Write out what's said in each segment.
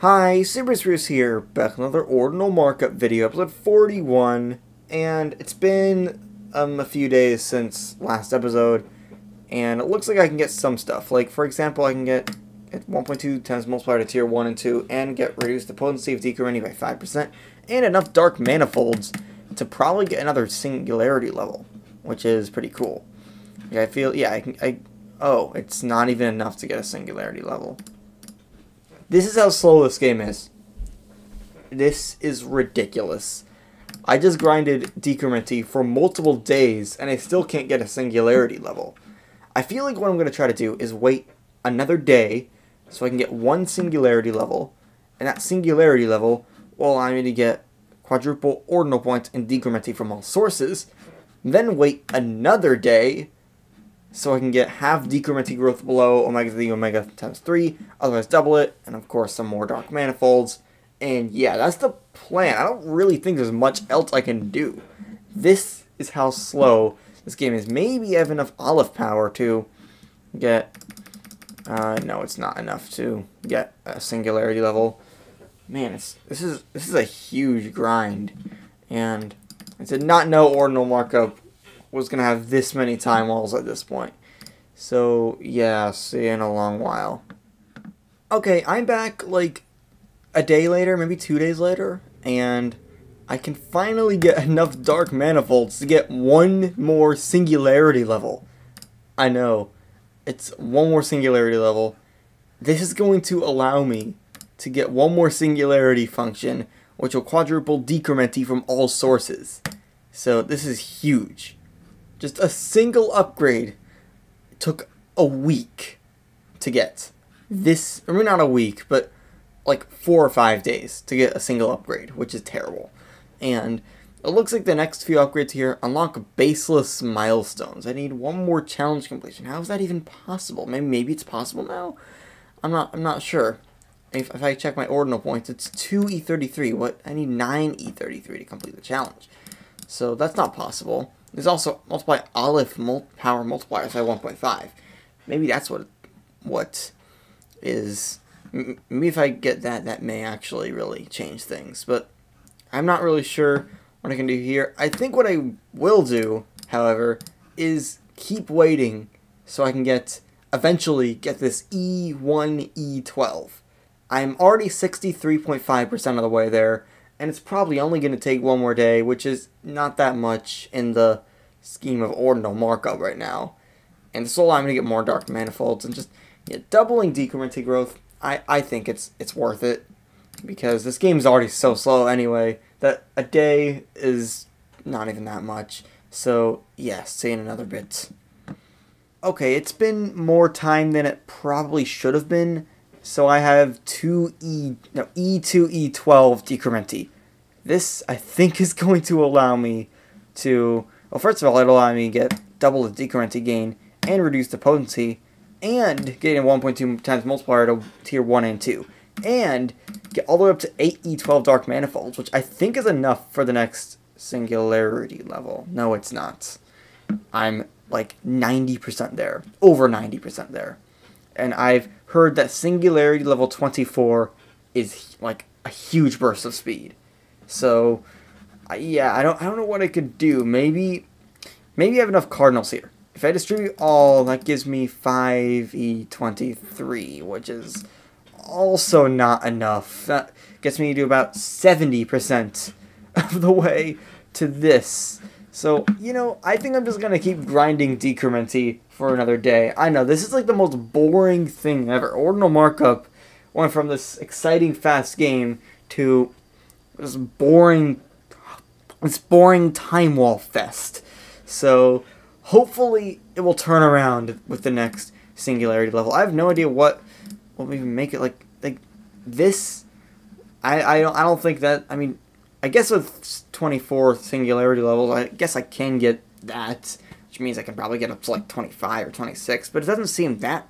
Hi, SuperSpruce here, back another ordinal markup video, episode 41, and it's been um, a few days since last episode, and it looks like I can get some stuff. Like, for example, I can get 1.2 times multiplier to tier 1 and 2, and get reduced the potency of Decrementy by 5%, and enough dark manifolds to probably get another singularity level, which is pretty cool. Yeah, I feel, yeah, I can, I, oh, it's not even enough to get a singularity level. This is how slow this game is. This is ridiculous. I just grinded Decrementy for multiple days and I still can't get a singularity level. I feel like what I'm going to try to do is wait another day so I can get one singularity level, and that singularity level will allow me to get quadruple ordinal points and Decrementy from all sources, then wait another day so I can get half decrementy growth below omega 3 omega times 3, otherwise double it, and of course some more dark manifolds. And yeah, that's the plan. I don't really think there's much else I can do. This is how slow this game is. Maybe I have enough Aleph power to get... Uh, no, it's not enough to get a singularity level. Man, it's, this is this is a huge grind. And I did not know ordinal markup was going to have this many time walls at this point. So, yeah, see you in a long while. Okay, I'm back, like, a day later, maybe two days later, and I can finally get enough Dark Manifolds to get one more Singularity level. I know. It's one more Singularity level. This is going to allow me to get one more Singularity function, which will quadruple Decrementy from all sources. So this is huge. Just a single upgrade took a week to get. This, I mean, not a week, but like four or five days to get a single upgrade, which is terrible. And it looks like the next few upgrades here unlock baseless milestones. I need one more challenge completion. How is that even possible? Maybe maybe it's possible now. I'm not I'm not sure. If, if I check my ordinal points, it's two E33. What I need nine E33 to complete the challenge. So that's not possible. There's also multiply Aleph mul power multipliers by 1.5. Maybe that's what what is. Maybe if I get that, that may actually really change things. But I'm not really sure what I can do here. I think what I will do, however, is keep waiting so I can get eventually get this E1 E12. I'm already 63.5% of the way there and it's probably only going to take one more day, which is not that much in the scheme of ordinal markup right now. And this will allow me to get more dark manifolds and just yeah, doubling decrementy growth. I, I think it's it's worth it because this game is already so slow anyway that a day is not even that much. So yes, yeah, see in another bit. Okay, it's been more time than it probably should have been so I have 2E, no, E2, E12 decrementy. This, I think, is going to allow me to, well, first of all, it'll allow me to get double the decrementy gain and reduce the potency and getting a 1.2 times multiplier to tier 1 and 2. And get all the way up to 8 E12 Dark Manifolds, which I think is enough for the next Singularity level. No, it's not. I'm like 90% there. Over 90% there and I've heard that Singularity level 24 is like a huge burst of speed. So, yeah, I don't I don't know what I could do. Maybe maybe I have enough cardinals here. If I distribute all, that gives me 5e23, which is also not enough. That gets me to about 70% of the way to this. So, you know, I think I'm just going to keep grinding Decrementy for another day. I know, this is like the most boring thing ever. Ordinal Markup went from this exciting, fast game to this boring, this boring Time Wall Fest. So, hopefully it will turn around with the next Singularity level. I have no idea what will even make it, like, like, this, I, I, don't, I don't think that, I mean, I guess with 24 singularity levels, I guess I can get that, which means I can probably get up to like 25 or 26, but it doesn't seem that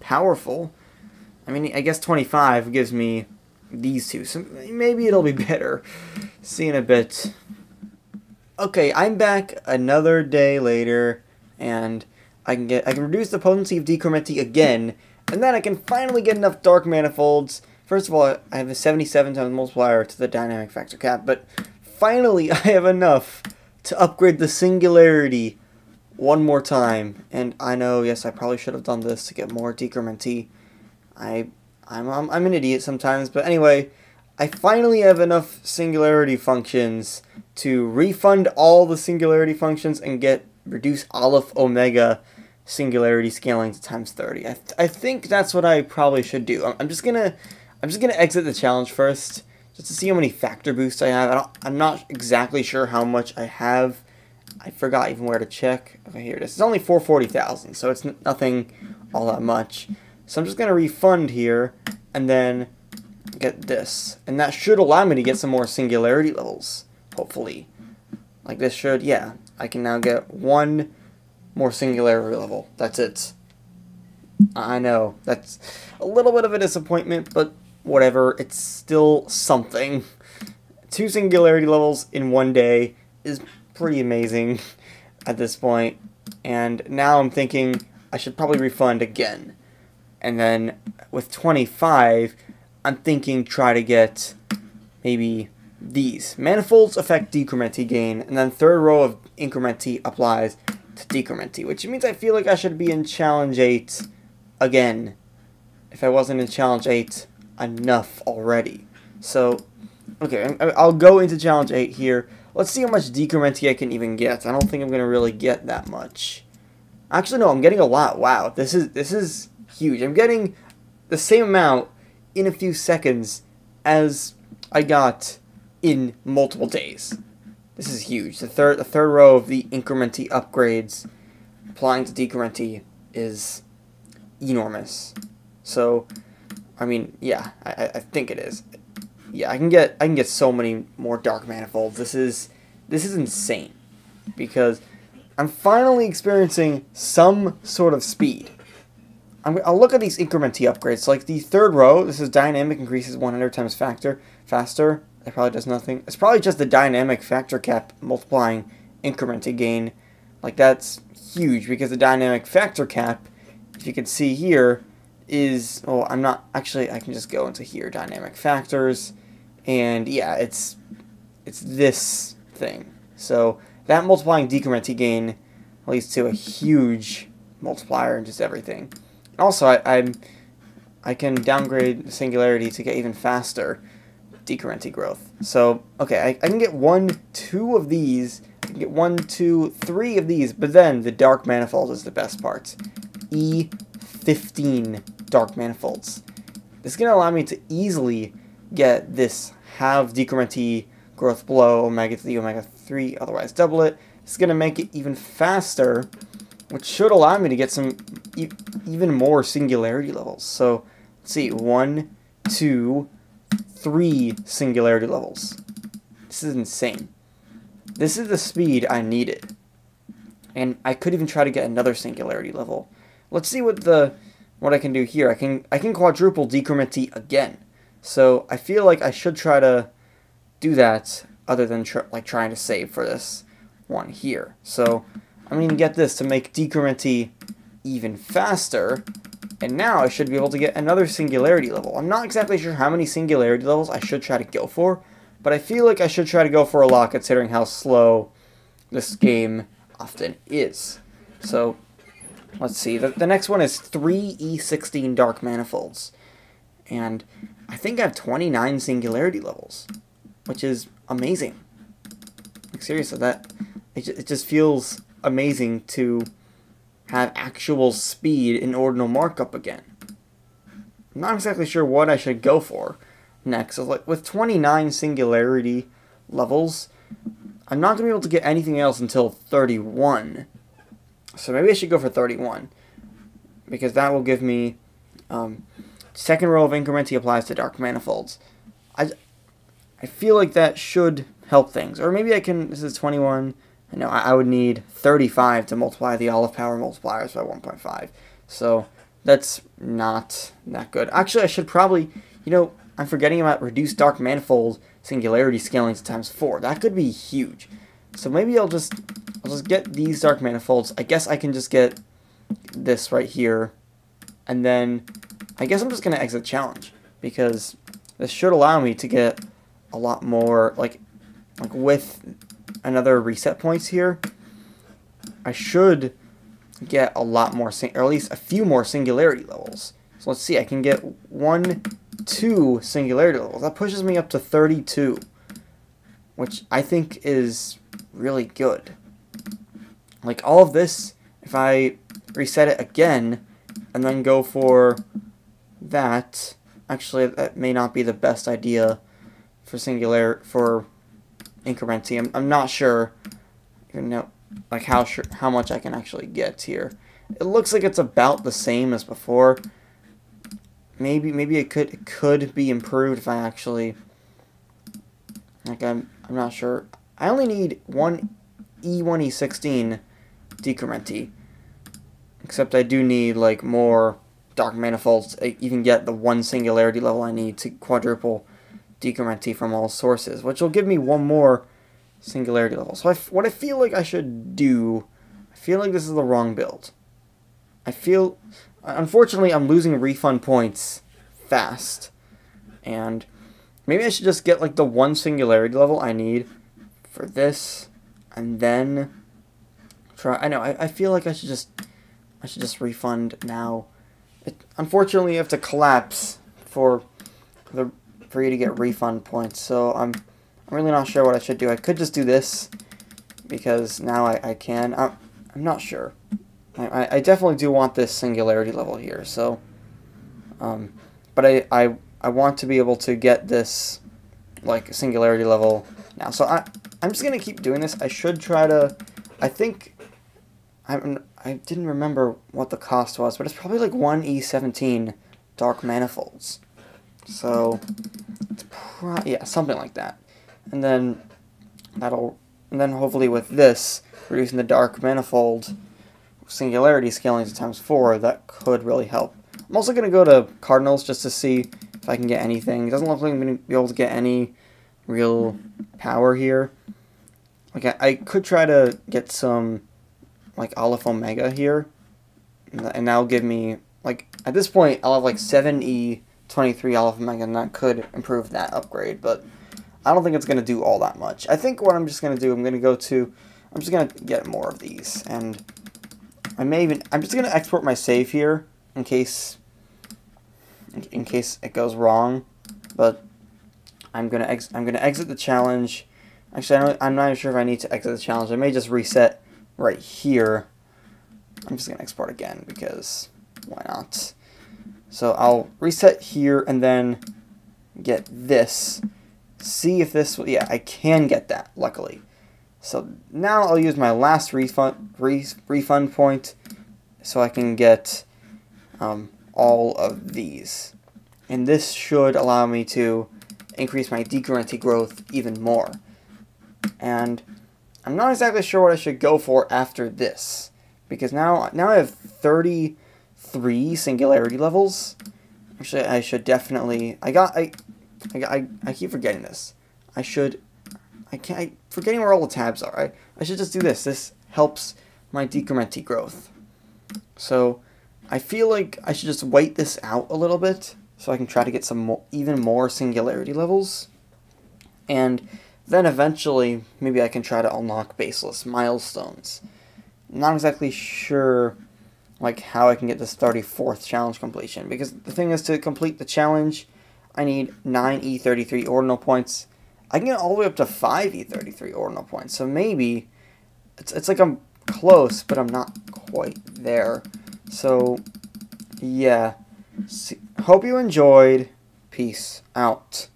powerful. I mean, I guess 25 gives me these two, so maybe it'll be better. See in a bit. Okay, I'm back another day later, and I can get I can reduce the potency of Decrementy again, and then I can finally get enough Dark Manifolds first of all, I have a 77 times multiplier to the dynamic factor cap, but finally I have enough to upgrade the singularity one more time. And I know, yes, I probably should have done this to get more decrement I, I'm, I'm, I'm an idiot sometimes, but anyway, I finally have enough singularity functions to refund all the singularity functions and get reduce Aleph Omega singularity scaling to times 30. I, th I think that's what I probably should do. I'm, I'm, just gonna I'm just gonna exit the challenge first just to see how many factor boosts I have. I I'm not exactly sure how much I have. I forgot even where to check. Okay, here it is. It's only 440,000, so it's nothing all that much. So I'm just gonna refund here and then get this. And that should allow me to get some more singularity levels, hopefully. Like this should, yeah. I can now get one more singularity level. That's it. I know, that's a little bit of a disappointment, but whatever, it's still something. Two singularity levels in one day is pretty amazing at this point. And now I'm thinking I should probably refund again. And then with 25, I'm thinking try to get maybe these. Manifolds affect decrementy gain, and then third row of incrementy applies to decrementy, which means I feel like I should be in challenge 8 again if I wasn't in challenge 8 enough already. So, okay, I'll go into challenge 8 here. Let's see how much decrementy I can even get. I don't think I'm going to really get that much. Actually, no, I'm getting a lot. Wow, this is this is huge. I'm getting the same amount in a few seconds as I got in multiple days. This is huge. The third the third row of the incrementy upgrades applying to decrementy is enormous. So, I mean, yeah, I, I think it is. Yeah, I can get I can get so many more dark manifolds. This is this is insane because I'm finally experiencing some sort of speed. i will look at these incrementy upgrades. like the third row, this is dynamic increases 100 times factor faster. That probably does nothing. It's probably just the dynamic factor cap multiplying incrementy gain. Like that's huge because the dynamic factor cap, if you can see here, is oh I'm not actually I can just go into here dynamic factors, and yeah it's it's this thing. So that multiplying decrementy gain leads to a huge multiplier and just everything. Also I, I'm I can downgrade singularity to get even faster decrementy growth. So, okay, I, I can get one, two of these, I can get one, two, three of these, but then the dark manifold is the best part. E15 dark manifolds. This is going to allow me to easily get this have decrementy growth below omega 3, omega 3, otherwise double it. It's going to make it even faster, which should allow me to get some e even more singularity levels. So, let's see, one, two, three singularity levels. This is insane. This is the speed I needed. And I could even try to get another singularity level. Let's see what the what I can do here. I can I can quadruple decrement again. So I feel like I should try to do that other than tr like trying to save for this one here. So I'm going to get this to make decrement even faster and now I should be able to get another singularity level. I'm not exactly sure how many singularity levels I should try to go for, but I feel like I should try to go for a lot considering how slow this game often is. So, let's see. The, the next one is 3 E16 Dark Manifolds. And I think I have 29 singularity levels, which is amazing. Like, seriously, that it, it just feels amazing to have actual speed in ordinal markup again. I'm not exactly sure what I should go for next. Like with 29 singularity levels, I'm not going to be able to get anything else until 31. So maybe I should go for 31. Because that will give me... Um, second row of incrementy applies to dark manifolds. I, I feel like that should help things. Or maybe I can... This is 21... I know I would need 35 to multiply the Aleph power multipliers by 1.5. So that's not that good. Actually, I should probably, you know, I'm forgetting about reduced dark manifold singularity scaling to times 4. That could be huge. So maybe I'll just I'll just get these dark manifolds. I guess I can just get this right here. And then I guess I'm just going to exit challenge because this should allow me to get a lot more, like, like with another reset points here, I should get a lot more, or at least a few more singularity levels. So let's see, I can get one, two singularity levels. That pushes me up to 32, which I think is really good. Like all of this, if I reset it again and then go for that, actually that may not be the best idea for singular for incrementing. I'm, I'm not sure, you know, like how sure how much I can actually get here. It looks like it's about the same as before. Maybe maybe it could it could be improved if I actually like I'm I'm not sure. I only need one E1 E16 decrementy. Except I do need like more dark manifolds to even get the one singularity level I need to quadruple decrementy from all sources, which will give me one more singularity level. So I, what I feel like I should do, I feel like this is the wrong build. I feel, unfortunately, I'm losing refund points fast. And maybe I should just get like the one singularity level I need for this. And then try, I know, I, I feel like I should just, I should just refund now. It, unfortunately, you have to collapse for the for you to get refund points. So I'm I'm really not sure what I should do. I could just do this because now I, I can. I'm, I'm not sure. I, I definitely do want this singularity level here. So, um, but I, I, I want to be able to get this like singularity level now. So I, I'm just to keep doing this. I should try to, I think, I, I didn't remember what the cost was, but it's probably like 1E17 dark manifolds. So, yeah, something like that and then that'll and then hopefully with this reducing the dark manifold singularity scaling to times 4 that could really help. I'm also going to go to Cardinals just to see if I can get anything. It doesn't look like I'm to be able to get any real power here. Like I, I could try to get some like Aleph Omega here and that'll give me like at this point I'll have like 7E 23 Aleph Omega and that could improve that upgrade but I don't think it's going to do all that much. I think what I'm just going to do, I'm going to go to, I'm just going to get more of these. And I may even, I'm just going to export my save here in case, in case it goes wrong. But I'm going to, ex I'm going to exit the challenge. Actually, I'm not even sure if I need to exit the challenge. I may just reset right here. I'm just going to export again because why not? So I'll reset here and then get this see if this, yeah, I can get that, luckily. So now I'll use my last refund, re refund point so I can get um, all of these. And this should allow me to increase my decrementy growth even more. And I'm not exactly sure what I should go for after this. Because now, now I have 33 singularity levels. Actually, I should definitely... I got... I, I, I, I keep forgetting this. I should... I can't... I, forgetting where all the tabs are. I, I should just do this. This helps my decrementy growth. So, I feel like I should just wait this out a little bit so I can try to get some more, even more singularity levels. And then eventually, maybe I can try to unlock baseless milestones. Not exactly sure like how I can get this 34th challenge completion because the thing is to complete the challenge I need 9 E33 ordinal points. I can get all the way up to 5 E33 ordinal points. So maybe it's, it's like I'm close, but I'm not quite there. So, yeah. See, hope you enjoyed. Peace out.